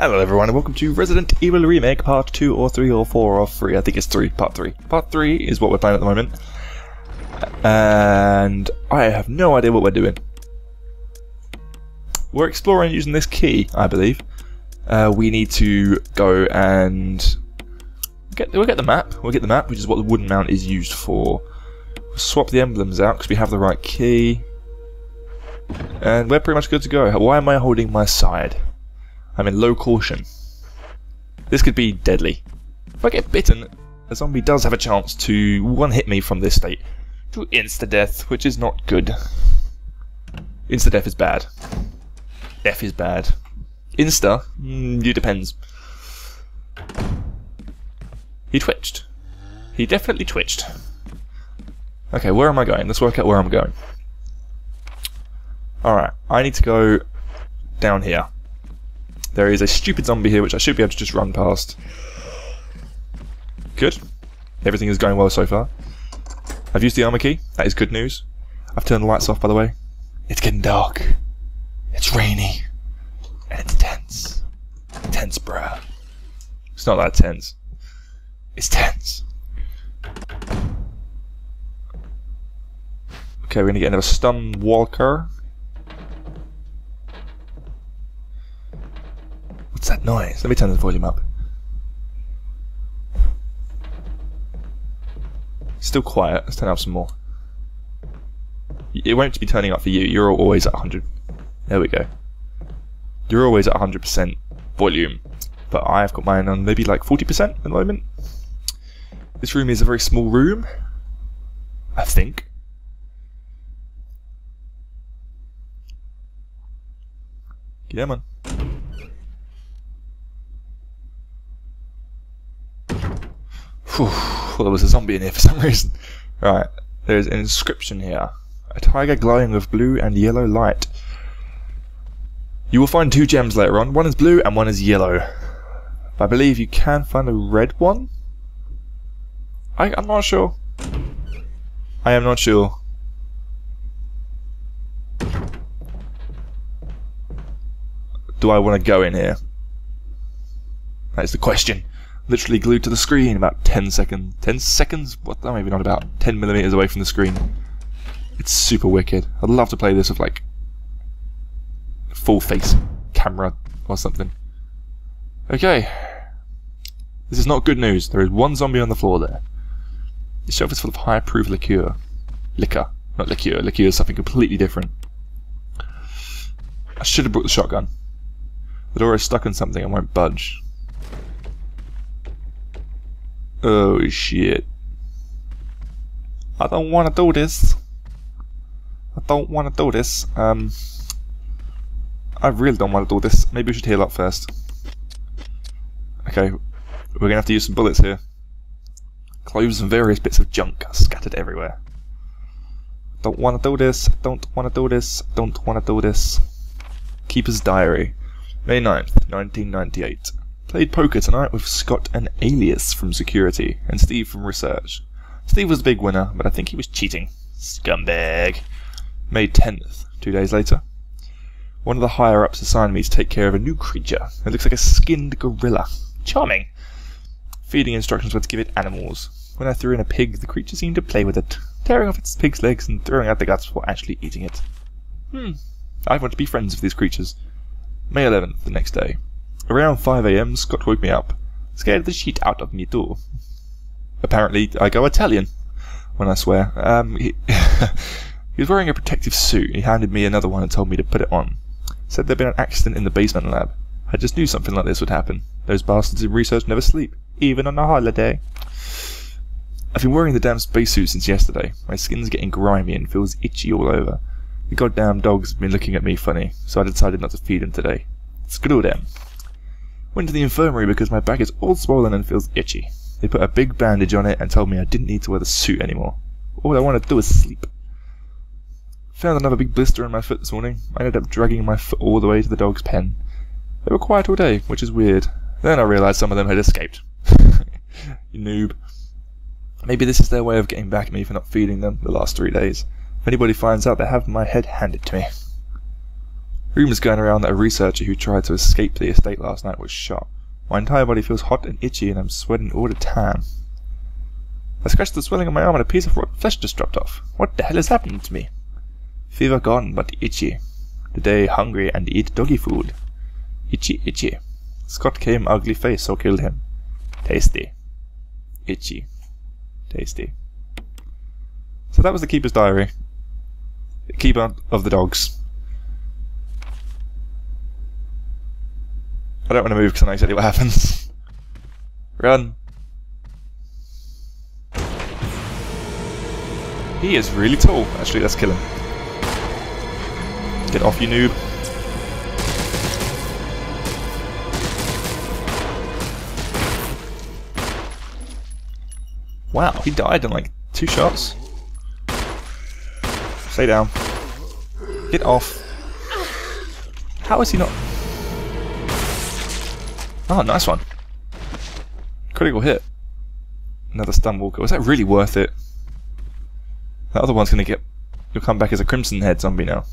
Hello everyone and welcome to Resident Evil Remake Part 2 or 3 or 4 or 3. I think it's 3, Part 3. Part 3 is what we're playing at the moment. And I have no idea what we're doing. We're exploring using this key, I believe. Uh, we need to go and get we'll get the map. We'll get the map, which is what the wooden mount is used for. We'll swap the emblems out because we have the right key. And we're pretty much good to go. Why am I holding my side? I'm in low caution. This could be deadly. If I get bitten, a zombie does have a chance to one-hit me from this state to insta-death, which is not good. Insta-death is bad. Death is bad. Insta, mm, it depends. He twitched. He definitely twitched. Okay, where am I going? Let's work out where I'm going. Alright, I need to go down here. There is a stupid zombie here which I should be able to just run past. Good. Everything is going well so far. I've used the armor key. That is good news. I've turned the lights off, by the way. It's getting dark. It's rainy. And it's tense. Tense, bruh. It's not that tense. It's tense. Okay, we're gonna get another stun walker. What's that noise? Let me turn the volume up. Still quiet. Let's turn up some more. It won't be turning up for you. You're always at 100. There we go. You're always at 100% volume. But I've got mine on maybe like 40% at the moment. This room is a very small room. I think. Yeah, man. Whew, well, there was a zombie in here for some reason. Right, there's an inscription here. A tiger glowing with blue and yellow light. You will find two gems later on. One is blue and one is yellow. I believe you can find a red one? I, I'm not sure. I am not sure. Do I want to go in here? That is the question literally glued to the screen about 10 seconds. 10 seconds? What? Oh, maybe not about 10 millimeters away from the screen. It's super wicked. I'd love to play this with like full face camera or something. Okay. This is not good news. There is one zombie on the floor there. The shelf is full of high proof liqueur. Liquor. Not liqueur. Liqueur is something completely different. I should have brought the shotgun. The door is stuck on something and won't budge. Oh shit. I don't want to do this. I don't want to do this. Um, I really don't want to do this. Maybe we should heal up first. Okay, we're gonna have to use some bullets here. Clothes and various bits of junk are scattered everywhere. Don't want to do this. Don't want to do this. Don't want to do this. Keeper's Diary, May 9th, 1998. Played poker tonight with Scott and Alias from security, and Steve from research. Steve was the big winner, but I think he was cheating. Scumbag. May 10th, two days later. One of the higher ups assigned me to take care of a new creature. It looks like a skinned gorilla. Charming. Feeding instructions were to give it animals. When I threw in a pig, the creature seemed to play with it, tearing off its pig's legs and throwing out the guts before actually eating it. Hmm. I want to be friends with these creatures. May 11th, the next day. Around 5am, Scott woke me up. Scared the shit out of me too. Apparently, I go Italian when I swear. Um, he, he was wearing a protective suit. He handed me another one and told me to put it on. Said there'd been an accident in the basement lab. I just knew something like this would happen. Those bastards in research never sleep, even on a holiday. I've been wearing the damn spacesuit since yesterday. My skin's getting grimy and feels itchy all over. The goddamn dogs have been looking at me funny, so I decided not to feed them today. Screw them. Went to the infirmary because my back is all swollen and feels itchy. They put a big bandage on it and told me I didn't need to wear the suit anymore. All I want to do is sleep. Found another big blister on my foot this morning. I ended up dragging my foot all the way to the dog's pen. They were quiet all day, which is weird. Then I realised some of them had escaped. you noob. Maybe this is their way of getting back at me for not feeding them the last three days. If anybody finds out, they have my head handed to me. Rumours going around that a researcher who tried to escape the estate last night was shot. My entire body feels hot and itchy and I'm sweating all the time. I scratched the swelling on my arm and a piece of rotten flesh just dropped off. What the hell is happening to me? Fever gone, but itchy. Today hungry and eat doggy food. Itchy, itchy. Scott came ugly face, so killed him. Tasty. Itchy. Tasty. So that was the Keeper's Diary. The Keeper of the Dogs. I don't want to move because I know exactly what happens. Run. He is really tall. Actually, let's kill him. Get off, you noob. Wow, he died in like two shots. Stay down. Get off. How is he not... Oh, nice one. Critical hit. Another stun walker. Was that really worth it? That other one's gonna get... You'll come back as a Crimson Head zombie now.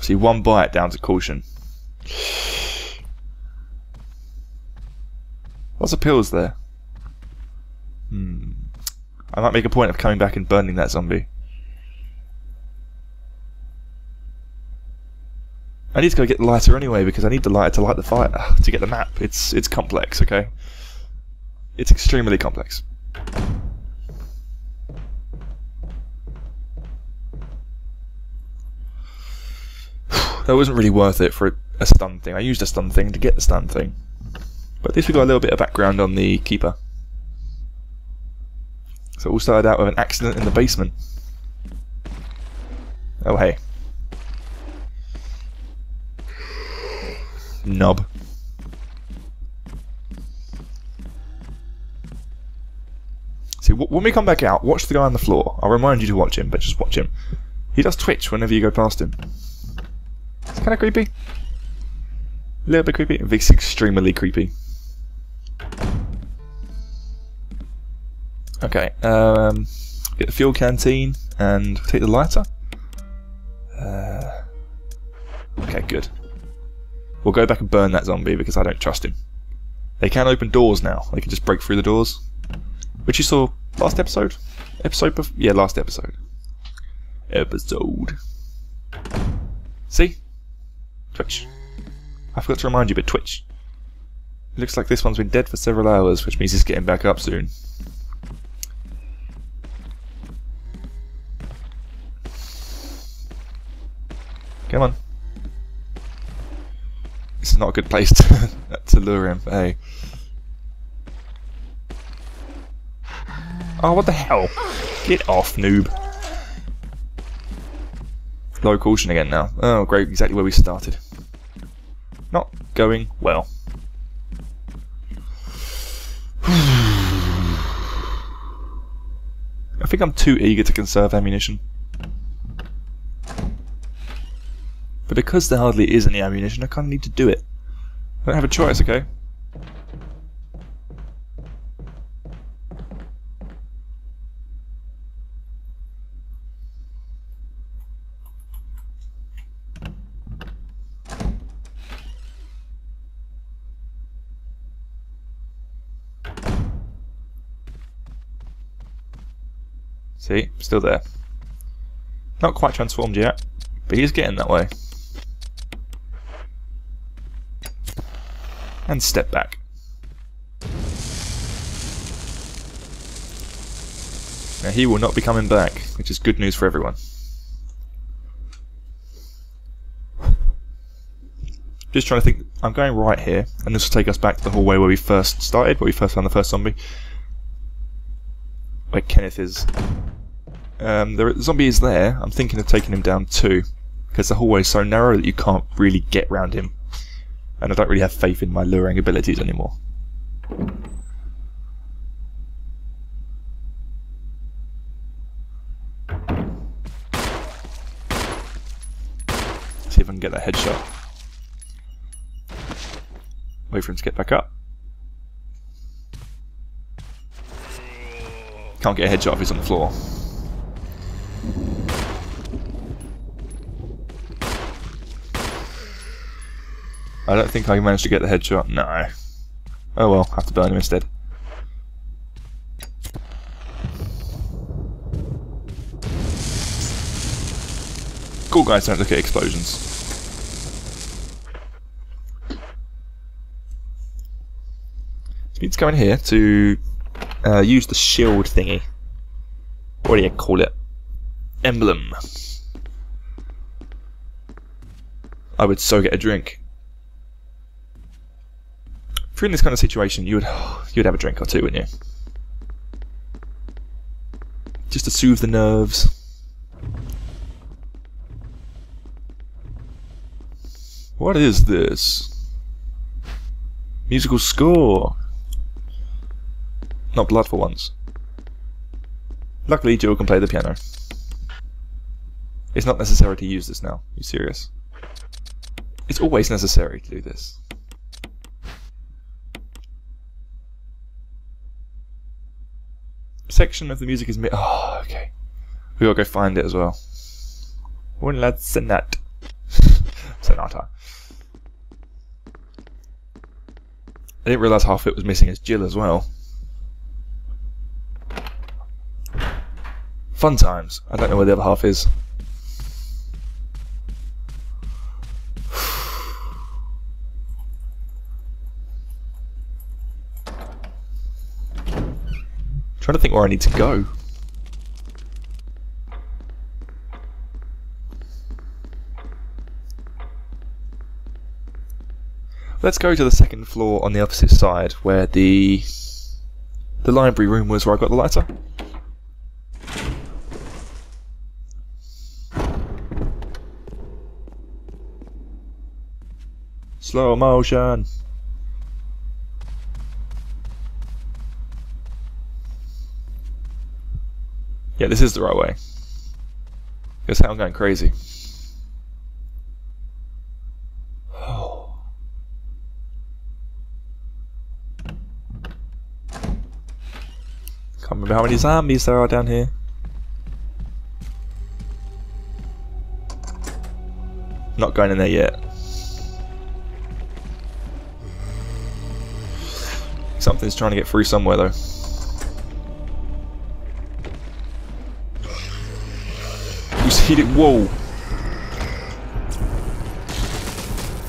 See, one bite down to caution. Lots of pills there. Hmm. I might make a point of coming back and burning that zombie. I need to go get the lighter anyway because I need the lighter to light the fire to get the map. It's it's complex, okay? It's extremely complex. that wasn't really worth it for a stun thing. I used a stun thing to get the stun thing. But at least we got a little bit of background on the keeper. So it all started out with an accident in the basement. Oh hey. Knob. See, when we come back out, watch the guy on the floor. I'll remind you to watch him, but just watch him. He does twitch whenever you go past him. It's kind of creepy. A little bit creepy. It's extremely creepy. Okay, um, get the fuel canteen and take the lighter. Uh, okay, good. We'll go back and burn that zombie because I don't trust him. They can open doors now. They can just break through the doors. Which you saw last episode? Episode before? Yeah, last episode. Episode. See? Twitch. I forgot to remind you, but Twitch. It looks like this one's been dead for several hours, which means he's getting back up soon. Come on. Is not a good place to, to lure him, hey. Oh, what the hell? Get off, noob. Low caution again now. Oh, great, exactly where we started. Not going well. I think I'm too eager to conserve ammunition. But because there hardly is any ammunition, I kind of need to do it. I don't have a choice, okay? See, still there. Not quite transformed yet, but he's getting that way. And step back. Now he will not be coming back, which is good news for everyone. Just trying to think, I'm going right here, and this will take us back to the hallway where we first started, where we first found the first zombie. Where Kenneth is. Um, the zombie is there, I'm thinking of taking him down too, because the hallway is so narrow that you can't really get round him and I don't really have faith in my luring abilities anymore. See if I can get that headshot. Wait for him to get back up. Can't get a headshot if he's on the floor. I don't think I managed to get the headshot. No. Oh well, have to burn him instead. Cool guys don't look at explosions. So we need to go in here to uh, use the shield thingy. What do you call it? Emblem. I would so get a drink. If you're in this kind of situation, you would you would have a drink or two, wouldn't you? Just to soothe the nerves. What is this? Musical score. Not blood for once. Luckily, Joe can play the piano. It's not necessary to use this now. Are you serious? It's always necessary to do this. Section of the music is mi- Oh, okay. We gotta go find it as well. One lad sonat. Sonata. I didn't realise half of it was missing as Jill as well. Fun times. I don't know where the other half is. Trying to think where I need to go. Let's go to the second floor on the opposite side where the the library room was where I got the lighter. Slow motion. Yeah, this is the right way. Guess how I'm going crazy. Can't remember how many zombies there are down here. Not going in there yet. Something's trying to get through somewhere though. See? Whoa!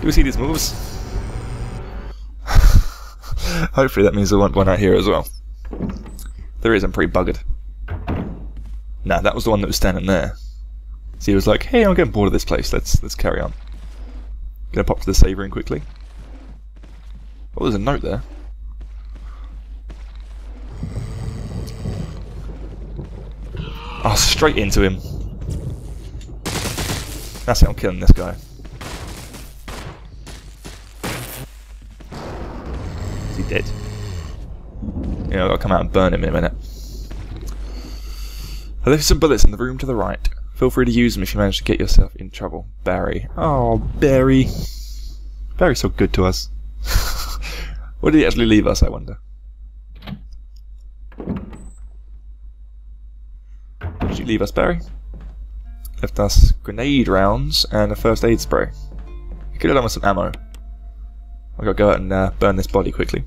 Do you see these moves? Hopefully that means I want one out here as well. There is, I'm pretty buggered. Nah, that was the one that was standing there. So he was like, hey, I'm getting bored of this place, let's let's carry on. Gonna pop to the save room quickly. Oh, there's a note there. Oh, straight into him. That's it, I'm killing this guy. Is he dead? Yeah, I've got to come out and burn him in a minute. I left some bullets in the room to the right. Feel free to use them if you manage to get yourself in trouble. Barry. Oh, Barry. Barry's so good to us. what did he actually leave us, I wonder? Did you leave us, Barry? Left us grenade rounds and a first aid spray. We could have done with some ammo. I've got to go out and uh, burn this body quickly.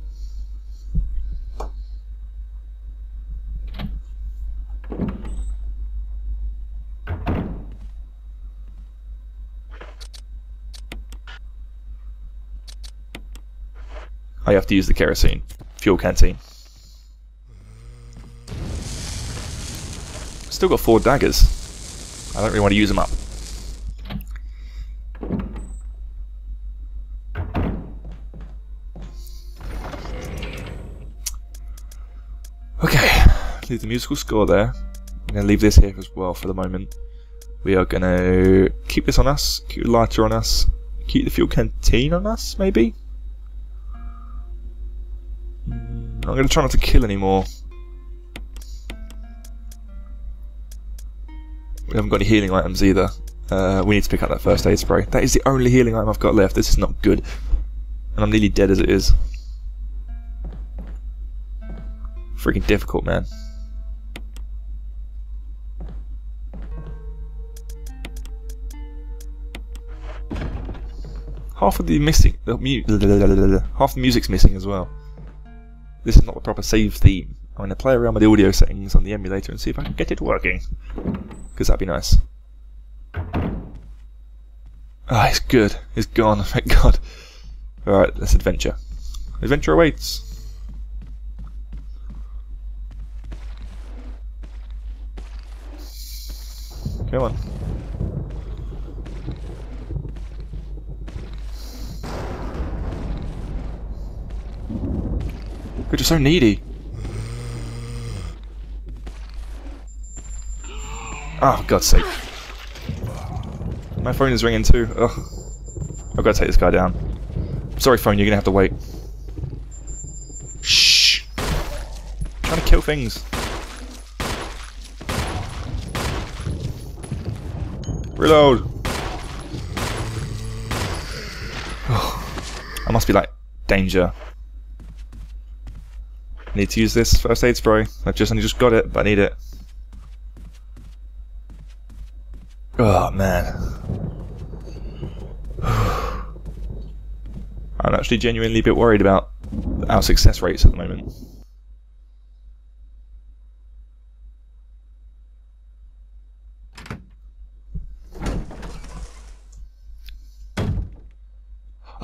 I have to use the kerosene. Fuel canteen. Still got four daggers. I don't really want to use them up. Okay, leave the musical score there. I'm going to leave this here as well for the moment. We are going to keep this on us, keep the lighter on us, keep the fuel canteen on us, maybe? Mm, I'm going to try not to kill anymore. We haven't got any healing items either. Uh, we need to pick up that first aid spray. That is the only healing item I've got left. This is not good. And I'm nearly dead as it is. Freaking difficult, man. Half of the missing, half the music's missing as well. This is not the proper save theme. I'm going to play around with the audio settings on the emulator and see if I can get it working. Because that'd be nice. Ah, it's good. It's gone, thank god. Alright, let's adventure. Adventure awaits. Come on. You're just so needy. Oh, God's sake. My phone is ringing too. Ugh. I've got to take this guy down. Sorry, phone, you're gonna have to wait. Shh. trying to kill things. Reload. I must be like danger. Need to use this first aid spray. I've just only just got it, but I need it. Oh man. I'm actually genuinely a bit worried about our success rates at the moment.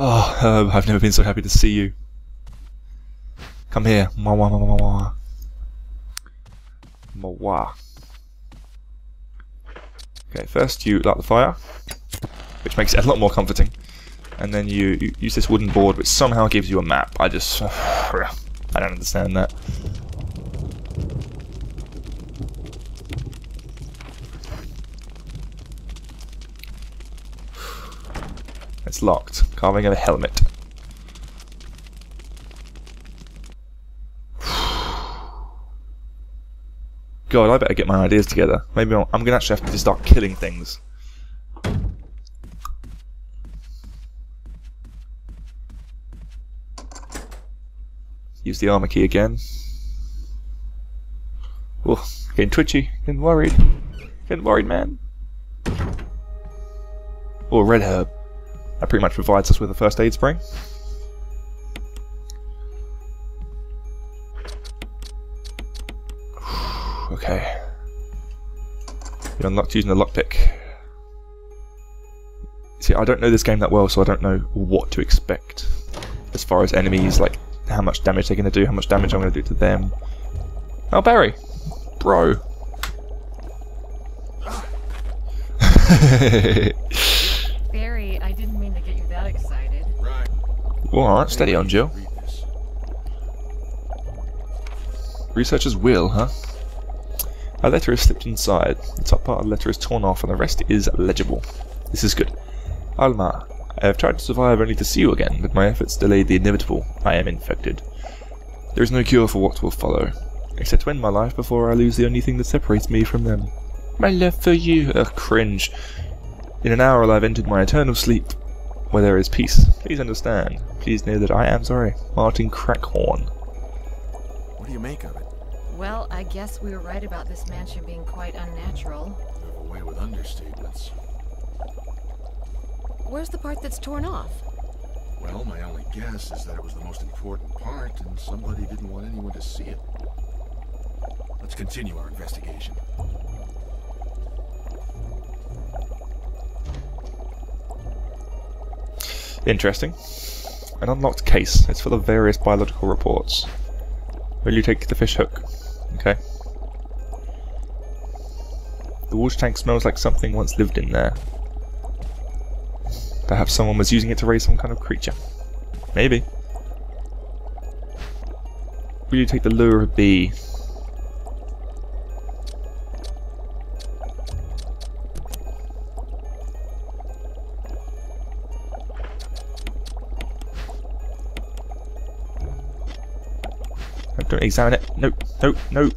Oh, Herb, I've never been so happy to see you. Come here. Mwah, mwah, mwah, mwah, mwah. Mwah. Okay, first you light the fire, which makes it a lot more comforting. And then you, you use this wooden board, which somehow gives you a map. I just... I don't understand that. It's locked. Carving of a helmet. God, I better get my ideas together. Maybe I'm, I'm going to actually have to start killing things. Use the armor key again. Oh, getting twitchy, getting worried. Getting worried, man. Oh, red herb. That pretty much provides us with a first aid spray. Okay. You unlocked using the lockpick. See, I don't know this game that well, so I don't know what to expect as far as enemies, like how much damage they're going to do, how much damage I'm going to do to them. Oh, Barry! Bro! Barry, I didn't mean to get you that excited. Right. Alright, steady on, Jill. Researcher's will, huh? A letter is slipped inside. The top part of the letter is torn off and the rest is legible. This is good. Alma, I have tried to survive only to see you again, but my efforts delayed the inevitable. I am infected. There is no cure for what will follow, except to end my life before I lose the only thing that separates me from them. My love for you. Ugh, cringe. In an hour I'll have entered my eternal sleep, where there is peace. Please understand. Please know that I am sorry. Martin Crackhorn. What do you make of it? Well, I guess we were right about this mansion being quite unnatural. Have a way with understatements. Where's the part that's torn off? Well, my only guess is that it was the most important part and somebody didn't want anyone to see it. Let's continue our investigation. Interesting. An unlocked case. It's full of various biological reports. Will you take the fish hook? Okay. The water tank smells like something once lived in there. Perhaps someone was using it to raise some kind of creature. Maybe. Will you take the lure of bee? Don't examine it. No, no, no.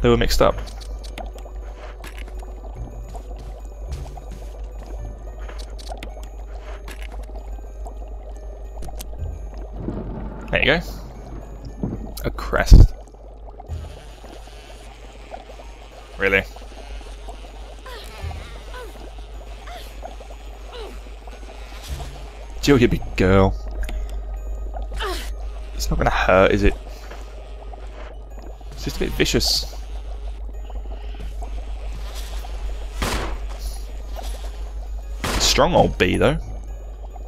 They were mixed up. There you go. A crest. Really? Jill, you big girl. It's not gonna hurt, is it? It's just a bit vicious. Strong old bee, though.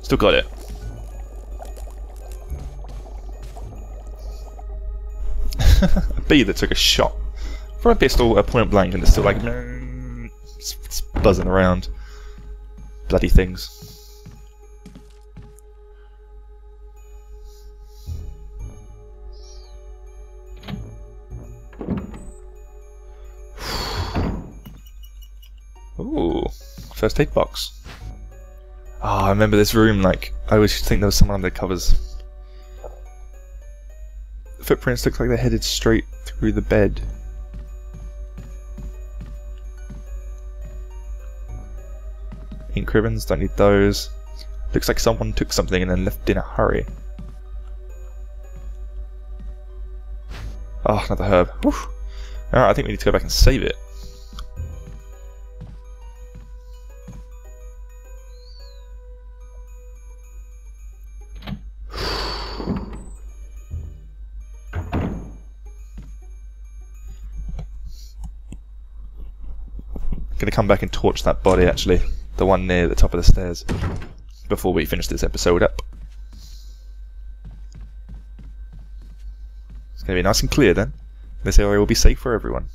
Still got it. a bee that took a shot from a pistol at point blank and it's still like it's buzzing around. Bloody things. First aid box. Ah, oh, I remember this room, like, I always think there was someone under the covers. The footprints look like they're headed straight through the bed. Ink ribbons, don't need those. Looks like someone took something and then left in a hurry. Oh, another herb. Alright, I think we need to go back and save it. Gonna come back and torch that body actually, the one near the top of the stairs, before we finish this episode up. It's gonna be nice and clear then. This area will be safe for everyone.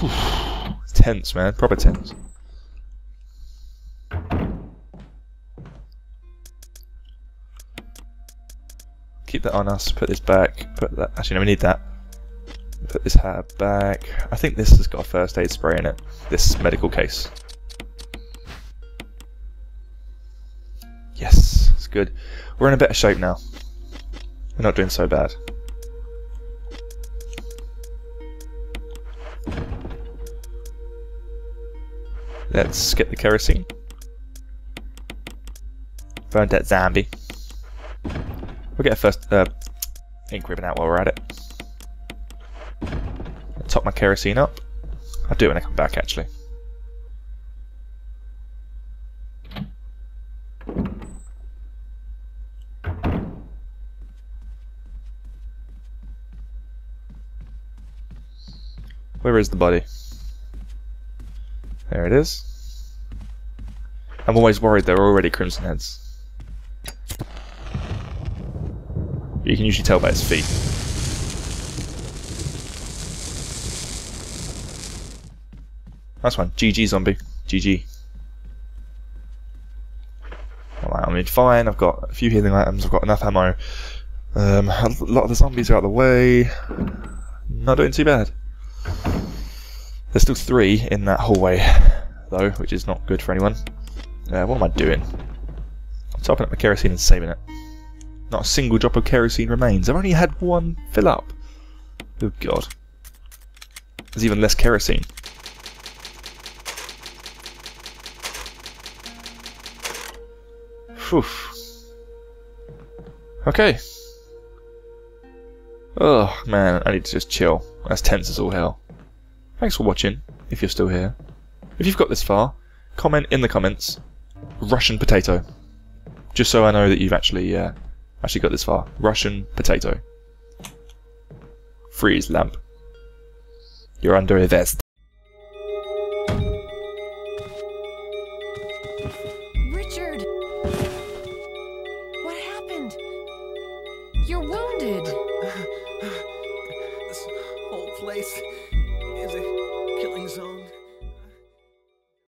It's tense, man. Proper tense. Keep that on us, put this back, put that, actually no we need that. Put this hat back. I think this has got a first aid spray in it, this medical case. Yes, it's good. We're in a better shape now. We're not doing so bad. Let's get the kerosene. Burn that zombie. We'll get a first uh, ink ribbon out while we're at it. top my kerosene up. I'll do it when I come back actually. Where is the body? There it is. I'm always worried they're already crimson heads. You can usually tell by its feet. That's one. GG zombie. GG. Alright, I'm in fine. I've got a few healing items. I've got enough ammo. Um, a lot of the zombies are out of the way. Not doing too bad. There's still three in that hallway, though, which is not good for anyone. Uh, what am I doing? I'm topping up my kerosene and saving it. Not a single drop of kerosene remains. I've only had one fill up. Oh god. There's even less kerosene. Phew. Okay. Oh man, I need to just chill. That's tense as all hell. Thanks for watching, if you're still here. If you've got this far, comment in the comments, Russian potato. Just so I know that you've actually uh, Actually got this far. Russian potato. Freeze lamp. You're under a